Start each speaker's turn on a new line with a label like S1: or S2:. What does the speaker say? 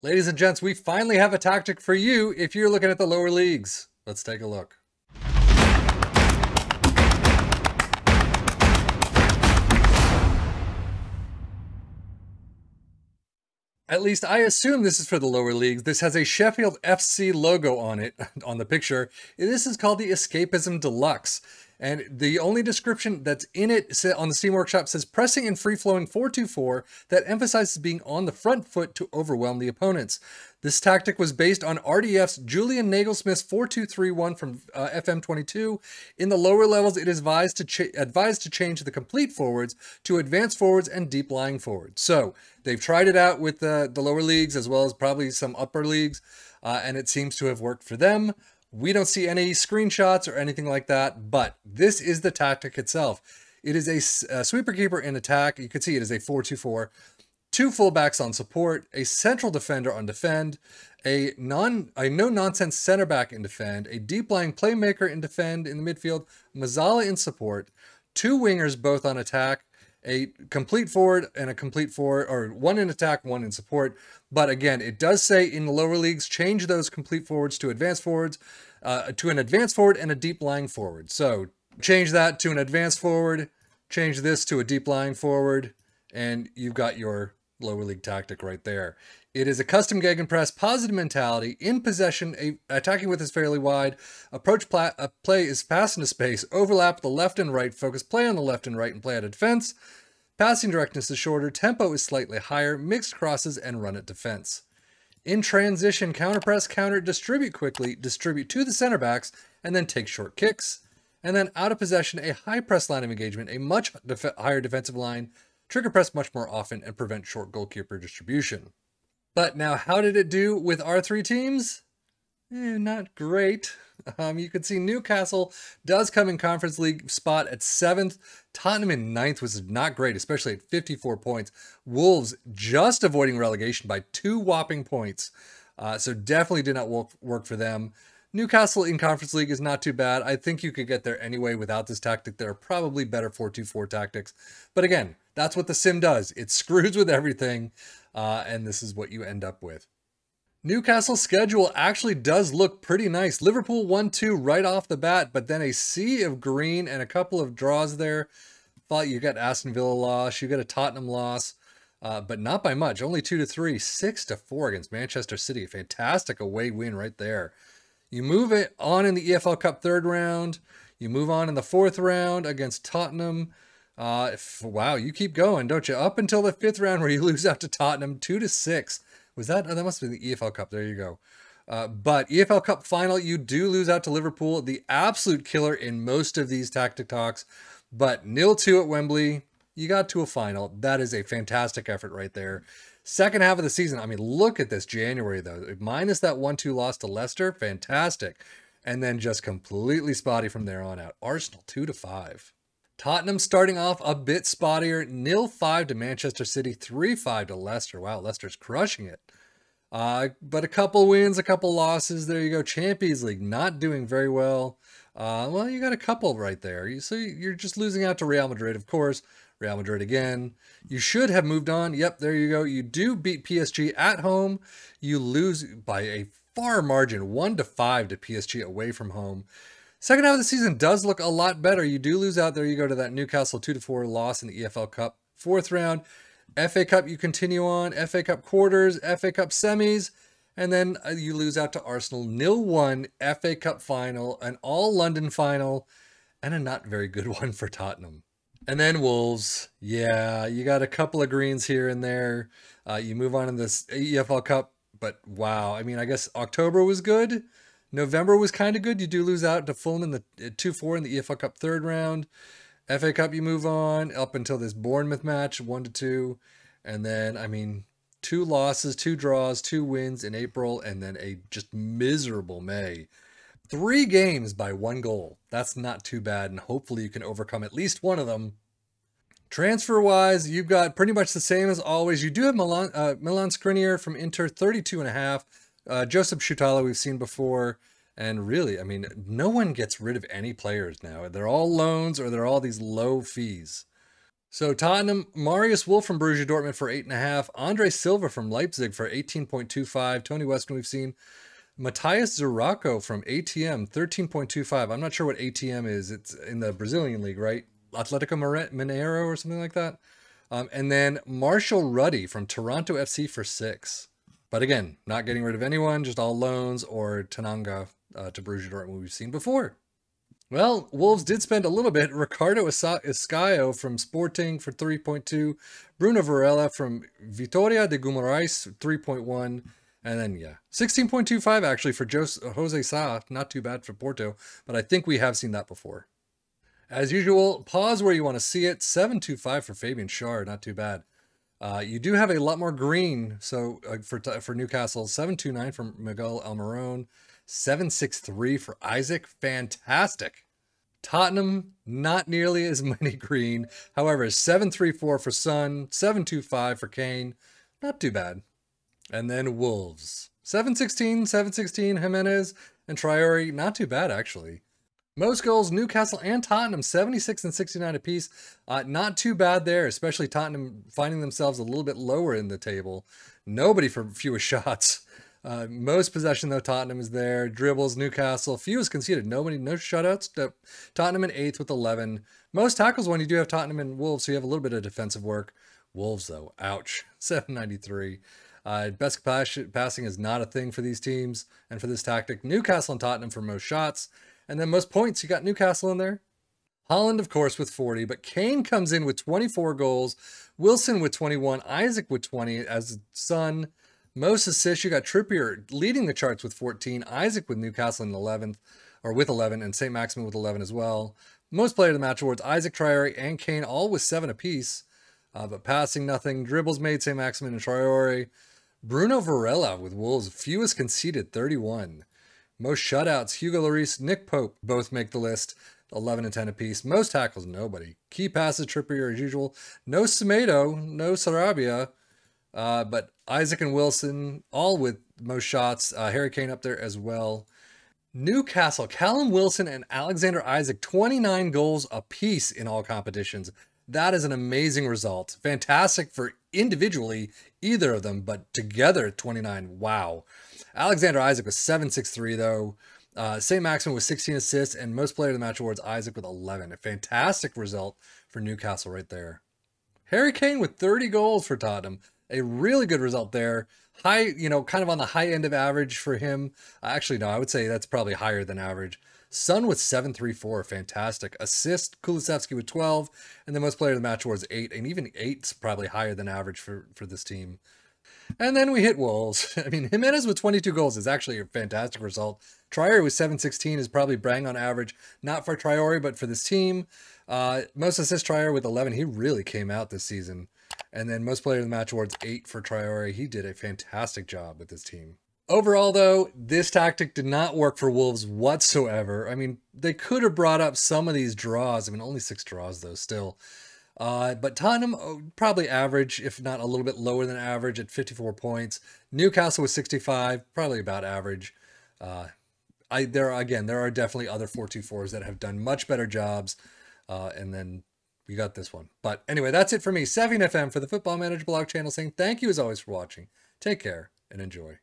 S1: Ladies and gents, we finally have a tactic for you if you're looking at the lower leagues. Let's take a look. At least I assume this is for the lower leagues. This has a Sheffield FC logo on it, on the picture. This is called the Escapism Deluxe. And the only description that's in it on the Steam Workshop says pressing and free flowing 424 that emphasizes being on the front foot to overwhelm the opponents. This tactic was based on RDF's Julian Nagelsmann's 4231 from uh, FM22. In the lower levels, it is advised to, advised to change the complete forwards to advanced forwards and deep lying forwards. So they've tried it out with the, the lower leagues as well as probably some upper leagues, uh, and it seems to have worked for them. We don't see any screenshots or anything like that, but this is the tactic itself. It is a, a sweeper keeper in attack. You can see it is a 4-2-4. Two fullbacks on support, a central defender on defend, a non a no nonsense center back in defend, a deep lying playmaker in defend in the midfield, Mezzala in support, two wingers both on attack, a complete forward and a complete forward, or one in attack, one in support. But again, it does say in the lower leagues, change those complete forwards to advanced forwards, uh, to an advanced forward and a deep lying forward. So change that to an advanced forward, change this to a deep lying forward, and you've got your lower league tactic right there. It is a custom Gegenpress, positive mentality, in possession, a, attacking with is fairly wide, approach pla- uh, play is pass into space, overlap the left and right, focus play on the left and right and play out of defense, passing directness is shorter, tempo is slightly higher, mixed crosses, and run at defense. In transition, counter press, counter, distribute quickly, distribute to the center backs, and then take short kicks. And then out of possession, a high press line of engagement, a much def higher defensive line, trigger press much more often, and prevent short goalkeeper distribution. But now, how did it do with our three teams? Eh, not great. Um, you can see Newcastle does come in Conference League spot at seventh. Tottenham in ninth was not great, especially at 54 points. Wolves just avoiding relegation by two whopping points. Uh, so definitely did not work, work for them. Newcastle in Conference League is not too bad. I think you could get there anyway without this tactic. There are probably better 4-2-4 tactics. But again, that's what the sim does. It screws with everything, uh, and this is what you end up with. Newcastle's schedule actually does look pretty nice. Liverpool 1-2 right off the bat, but then a sea of green and a couple of draws there. Thought you got Aston Villa loss, you got a Tottenham loss, uh, but not by much. Only 2 to 3, 6 to 4 against Manchester City. Fantastic away win right there. You move it on in the EFL Cup third round. You move on in the fourth round against Tottenham. Uh, if, wow, you keep going, don't you? Up until the fifth round where you lose out to Tottenham, two to six. Was that? Oh, that must have been the EFL Cup. There you go. Uh, but EFL Cup final, you do lose out to Liverpool, the absolute killer in most of these tactic talks. But nil two at Wembley, you got to a final. That is a fantastic effort right there. Second half of the season, I mean, look at this January, though. Minus that 1 2 loss to Leicester, fantastic. And then just completely spotty from there on out. Arsenal 2 to 5. Tottenham starting off a bit spottier, nil 5 to Manchester City, 3 5 to Leicester. Wow, Leicester's crushing it. Uh, but a couple wins, a couple losses. There you go. Champions League not doing very well. Uh, well, you got a couple right there. You so you're just losing out to Real Madrid, of course. Real Madrid again. You should have moved on. Yep, there you go. You do beat PSG at home. You lose by a far margin, 1 to 5 to PSG away from home. Second half of the season does look a lot better. You do lose out there. You go to that Newcastle 2 to 4 loss in the EFL Cup. Fourth round, FA Cup you continue on, FA Cup quarters, FA Cup semis, and then uh, you lose out to Arsenal nil 1 FA Cup final, an all London final, and a not very good one for Tottenham. And then Wolves. Yeah, you got a couple of greens here and there. Uh, you move on in this EFL Cup, but wow. I mean, I guess October was good. November was kind of good. You do lose out to Fulham in the uh, 2 4 in the EFL Cup third round. FA Cup, you move on up until this Bournemouth match, 1 to 2. And then, I mean, two losses, two draws, two wins in April, and then a just miserable May. Three games by one goal. That's not too bad, and hopefully you can overcome at least one of them. Transfer wise, you've got pretty much the same as always. You do have Milan, uh, Milan Skriniar from Inter, 32 and a half. Uh, Joseph Shoutala, we've seen before. And really, I mean, no one gets rid of any players now. They're all loans or they're all these low fees. So Tottenham, Marius Wolf from Borussia Dortmund for eight and a half, Andre Silva from Leipzig for 18.25, Tony Weston we've seen, Matthias Zaracho from ATM 13.25. I'm not sure what ATM is. It's in the Brazilian league, right? Atletico Mineiro or something like that. Um, and then Marshall-Rutty from Toronto FC for six. But again, not getting rid of anyone, just all loans or Tanganga uh, to Borussia Dortmund we've seen before. Well, Wolves did spend a little bit. Ricardo Esgaio from Sporting for 3.2. Bruno Varela from Vitoria de Guimarães, 3.1. And then, yeah, 16.25 actually for Jose, Jose Sa. Not too bad for Porto, but I think we have seen that before. As usual, pause where you want to see it. 7.25 for Fabian Schär. Not too bad. Uh, you do have a lot more green. So uh, for for Newcastle, 7.29 for Miguel Almiron. 763 for Isak. Fantastic. Tottenham, not nearly as many green. However, 734 for Son, 725 for Kane. Not too bad. And then Wolves. 716, 716, Jimenez and Traore. Not too bad, actually. Most goals, Newcastle and Tottenham, 76 and 69 apiece. Uh, not too bad there, especially Tottenham finding themselves a little bit lower in the table. Nobody for fewest shots. Uh, most possession though, Tottenham is there. Dribbles, Newcastle, fewest conceded. Nobody, no shutouts. Tottenham in eighth with 11. Most tackles when you do have Tottenham and Wolves, so you have a little bit of defensive work. Wolves though, ouch, 793. Uh, best pass, passing is not a thing for these teams and for this tactic. Newcastle and Tottenham for most shots, and then most points. You got Newcastle in there. Haaland, of course, with 40, but Kane comes in with 24 goals. Wilson with 21. Isak with 20 as Son most assists, you got Trippier leading the charts with 14, Isak with Newcastle in 11th, or with 11, and St. Maximin with 11 as well. Most player of the match awards, Isak Traore and Kane, all with seven apiece. Uh, but passing nothing. Dribbles made, St. Maximin and Traore. Bruno Varela with Wolves, fewest conceded, 31. Most shutouts, Hugo Lloris, Nick Pope both make the list, 11 and 10 apiece. Most tackles, nobody. Key passes, Trippier as usual. No Semedo, no Sarabia. Uh, but Isak and Wilson, all with most shots. Uh, Harry Kane up there as well. Newcastle, Callum Wilson and Alexander Isak, 29 goals apiece in all competitions. That is an amazing result. Fantastic for individually either of them, but together 29. Wow. Alexander Isak was 763 though. Uh, St. Maximin with 16 assists and most player of the match awards Isak with 11. A fantastic result for Newcastle right there. Harry Kane with 30 goals for Tottenham a really good result there. High, you know, kind of on the high end of average for him. Actually, no, I would say that's probably higher than average. Son with 734, fantastic. Assist, Kulusevski with 12, and the most player of the match awards 8, and even 8's probably higher than average for, for this team. And then we hit Wolves. I mean, Jimenez with 22 goals is actually a fantastic result. Traore with 716 is probably bang on average, not for Traore, but for this team. Uh, most assists Traore with 11. He really came out this season. And then most player of the match awards eight for Traore. He did a fantastic job with this team. Overall, though, this tactic did not work for Wolves whatsoever. I mean, they could have brought up some of these draws. I mean, only six draws, though, still. Uh, but Tottenham, oh, probably average, if not a little bit lower than average at 54 points. Newcastle was 65, probably about average. Uh, I there again, there are definitely other 424s that have done much better jobs. Uh, and then we got this one. But anyway, that's it for me. Sefian FM for the Football Manager blog channel saying thank you as always for watching. Take care and enjoy.